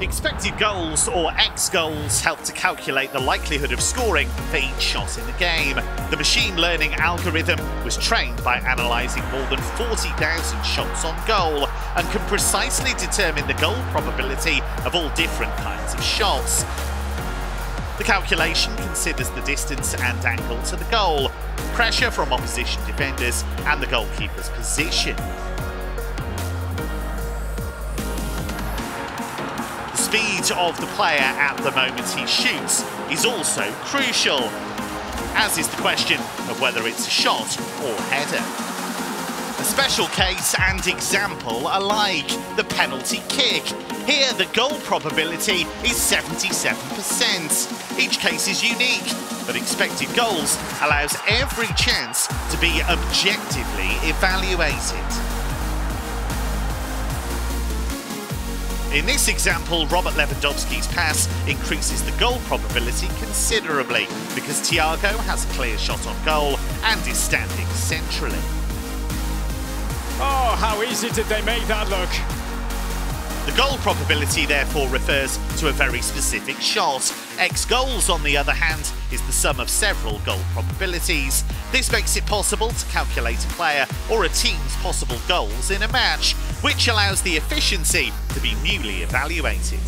Expected goals, or X goals, help to calculate the likelihood of scoring for each shot in the game. The machine learning algorithm was trained by analysing more than 40,000 shots on goal and can precisely determine the goal probability of all different kinds of shots. The calculation considers the distance and angle to the goal, pressure from opposition defenders, and the goalkeeper's position. Of the player at the moment he shoots is also crucial, as is the question of whether it's a shot or header. A special case and example alike, the penalty kick. Here the goal probability is 77%. Each case is unique, but expected goals allows every chance to be objectively evaluated. In this example, Robert Lewandowski's pass increases the goal probability considerably because Thiago has a clear shot on goal and is standing centrally. Oh, how easy did they make that look? The goal probability therefore refers to a very specific shot. X goals, on the other hand, is the sum of several goal probabilities. This makes it possible to calculate a player or a team's possible goals in a match, which allows the efficiency to be newly evaluated.